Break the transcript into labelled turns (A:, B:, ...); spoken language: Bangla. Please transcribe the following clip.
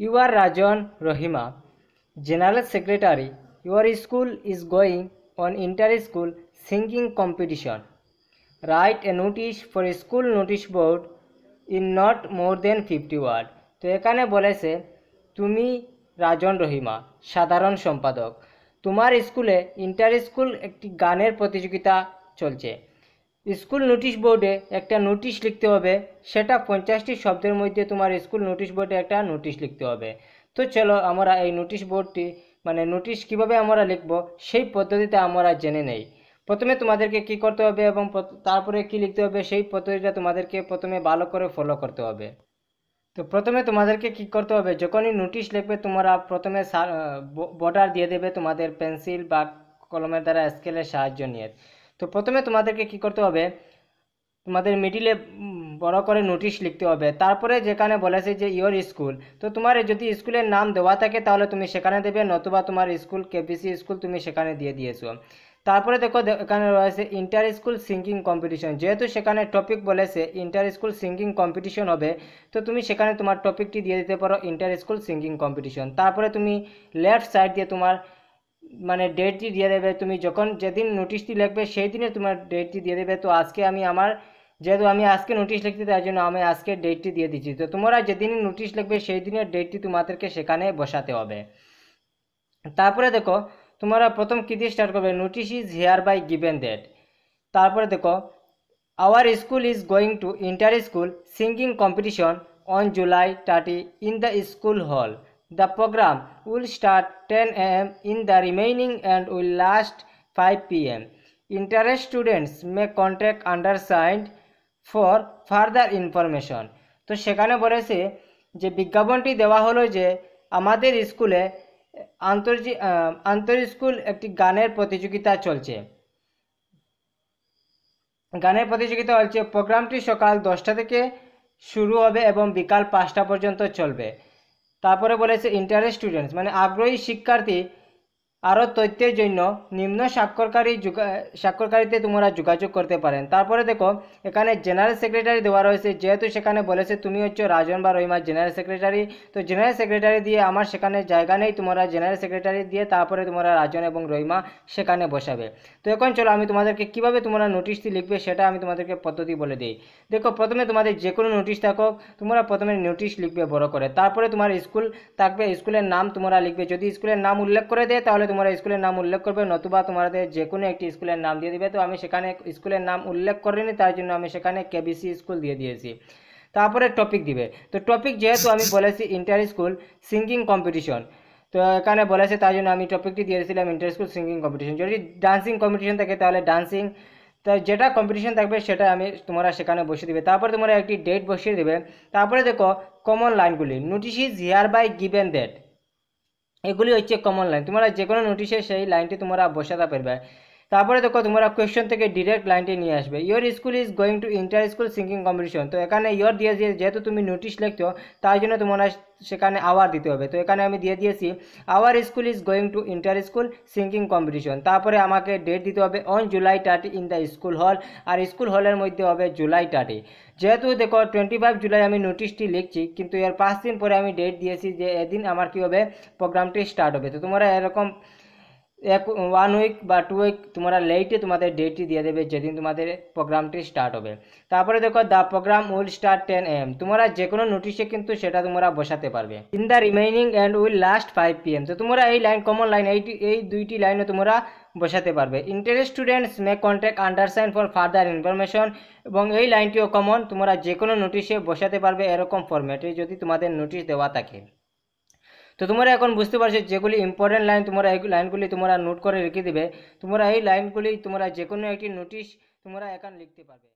A: You are Rajan Rahima general secretary your school is going on inter school singing competition write a notice for school notice board in not more than fifty word তো এখানে বলেছে, তুমি রাজন রহিমা, সাধারণ সম্পাদক। তোমার স্কুলে ইন্টার স্কুল একটি গানের প্রতিযোগিতা চলছে। স্কুল নোটিশ বোর্ডে একটা নোটিশ লিখতে হবে। সেটা পঞ্চাশটি শব্দের মধ্যে তোমার স্কুল নোটিশ বোর্ডে একটা নোটিশ লিখতে হবে। তো চলো আমরা এই নোটিশ বোর্ডটি মানে নোটিশ কীভাবে আমরা লিখব, সেই পদ্ধতিতে আমরা জেনে নেই। প্রথমে তোমাদেরকে কি করতে হবে এবং তারপরে কি লিখতে হবে, সেই পদ্ধতিটা তোমাদেরকে প্রথমে ভালো করে ফলো করতে হবে। তো প্রথমে তোমাদেরকে কি করতে হবে, যখনই নোটিশ লিখবে তোমরা প্রথমে বর্ডার দিয়ে দেবে তোমাদের পেন্সিল বা কলমের দ্বারা স্কেলের সাহায্য নিয়ে। তো প্রথমে তোমাদেরকে কি করতে হবে, তোমাদের মিডিলে বড় করে নোটিশ লিখতে হবে। তারপরে যেখানে বলেছে যে ইয়োর স্কুল তো তোমার যদি স্কুলের নাম দেওয়া থাকে তাহলে তুমি সেখানে দেবে, নতুবা তোমার স্কুল কেপিসি স্কুল তুমি সেখানে দিয়ে দিয়েছ। তারপরে দেখো এখানে রয়েছে ইন্টার স্কুল সিঙ্গিং কম্পিটিশন যেহেতু সেখানে টপিক বলেছে ইন্টার স্কুল সিঙ্গিং কম্পিটিশন হবে, তো তুমি সেখানে তোমার টপিকটি দিয়ে দিতে পারো ইন্টার স্কুল সিঙ্গিং কম্পিটিশন তারপরে তুমি লেফট সাইড দিয়ে তোমার মানে ডেটটি দিয়ে দেবে। তুমি যখন যেদিন নোটিশটি লিখবে, সেই দিনে তোমার ডেটটি দিয়ে দেবে। তো আজকে আমি আমার, যেহেতু আমি আজকে নোটিশ লিখতে তার জন্য আমি আজকে ডেটটি দিয়ে দিচ্ছি। তো তোমরা যেদিন নোটিশ লিখবে, সেই দিনের ডেটটি তোমাদেরকে সেখানে বসাতে হবে। তারপরে দেখো, তোমরা প্রথম কী দিয়ে স্টার্ট করবে? Notice is here by given that তারপরে দেখো our school is going to inter school singing competition on July thirty in the school hall program will start ten am in the remaining and will last five p m interest students may contact undersigned for further information তো সেখানে বলেছে যে বিজ্ঞাপনটি দেওয়া হলো যে আমাদের স্কুলে আন্তর্জি আন্তর স্কুল একটি গানের প্রতিযোগিতা চলছে। গানের প্রতিযোগিতা হচ্ছে, প্রোগ্রামটি সকাল দশটা থেকে শুরু হবে এবং বিকাল পাঁচটা পর্যন্ত চলবে। তারপরে বলেছে ইন্টারেস্ট স্টুডেন্টস মানে আগ্রহী শিক্ষার্থী আরও তথ্যের জন্য নিম্ন স্বাক্ষরকারী স্বাক্ষরকারীতে তোমরা যোগাযোগ করতে পারেন। তারপরে দেখো, এখানে জেনারেল সেক্রেটারি দেওয়া রয়েছে। যেহেতু সেখানে বলেছে তুমি হচ্ছে রাজন বা রহিমা জেনারেল সেক্রেটারি তো জেনারেল সেক্রেটারি দিয়ে আমার সেখানে জায়গা নেই, তোমরা জেনারেল সেক্রেটারি দিয়ে তারপরে তোমরা রাজন এবং রহিমা সেখানে বসাবে। তো এখন চলো, আমি তোমাদেরকে কীভাবে তোমরা নোটিশটি লিখবে সেটা আমি তোমাদেরকে পদ্ধতি বলে দিই। দেখো, প্রথমে তোমাদের যে কোনো নোটিশ থাকুক, তোমরা প্রথমে নোটিশ লিখবে বড় করে। তারপরে তোমার স্কুল থাকবে, স্কুলের নাম তোমরা লিখবে। যদি স্কুলের নাম উল্লেখ করে দেয়, তাহলে তোমরা স্কুলের নাম উল্লেখ করবে, নতুবা তোমাদের যে কোনো একটি স্কুলের নাম দিয়ে দিবে। তো আমি সেখানে স্কুলের নাম উল্লেখ করিনি, তার জন্য আমি সেখানে কেবিসি স্কুল দিয়ে দিয়েছি। তারপরে টপিক দিবে। তো টপিক যেহেতু আমি বলেছি ইন্টার স্কুল সিঙ্গিং কম্পিটিশন তো এখানে বলেছে তার জন্য আমি টপিকটি দিয়ে দিয়েছিলাম ইন্টার স্কুল সিঙ্গিং কম্পিটিশন যদি ডান্সিং কম্পিটিশন থাকে, তাহলে ডান্সিং তো যেটা কম্পিটিশন থাকবে সেটা আমি তোমরা সেখানে বসিয়ে দিবে। তারপরে তোমরা একটি ডেট বসিয়ে দেবে। তারপরে দেখো কমন লাইনগুলি notice is here by given that এগুলি হচ্ছে কমন লাইন তোমরা যে কোনো নোটিশে সেই লাইনটি তোমরা বসাতে পারবে। তারপরে দেখো তোমরা কোয়েশ্চন থেকে ডিরেক্ট লাইনটি নিয়ে আসবে। Your school is going to inter school singing competition তো এখানে ইয়োর দিয়ে দিয়ে যেহেতু তুমি নোটিশ লিখছো তার জন্য তোমরা সেখানে আওয়ার দিতে হবে। তো এখানে আমি দিয়ে দিয়েছি our school is going to inter school singing competition তারপরে আমাকে ডেট দিতে হবে on July thirty in the school hall R school হলের মধ্যে হবে জুলাই থার্টি যেহেতু দেখো টোয়েন্টি ফাইভ জুলাই আমি নোটিশটি লিখছি, কিন্তু এর পাঁচ দিন পরে আমি ডেট দিয়েছি যে এদিন আমার কী হবে প্রোগ্রামটি স্টার্ট হবে। তো তোমরা এরকম এক ওয়ান উইক বা টু উইক তোমরা লেটে তোমাদের ডেটটি দিয়ে দেবে, যেদিন তোমাদের প্রোগ্রামটি স্টার্ট হবে। তারপরে দেখো the program will start ten am তোমরা যে কোনো নোটিশে কিন্তু সেটা তোমরা বসাতে পারবে। In the remaining and will last five p m তো তোমরা এই লাইন কমন লাইন এইটি এই দুইটি লাইনে তোমরা বসাতে পারবে। Interest students may contact undersign for further information এবং এই লাইনটিও কমন তোমরা যে কোনো নোটিশে বসাতে পারবে এরকম ফরম্যাটে যদি তোমাদের নোটিশ দেওয়া থাকে। তো তোমরা এখন বুঝতে পারছ যেগুলি ইম্পর্টেন্ট লাইন তোমরা এই লাইনগুলি তোমরা নোট করে রেখে দিবে। তোমরা এই লাইনগুলি তোমরা যে কোনো একটি নোটিশ তোমরা এখন লিখতে পারবে।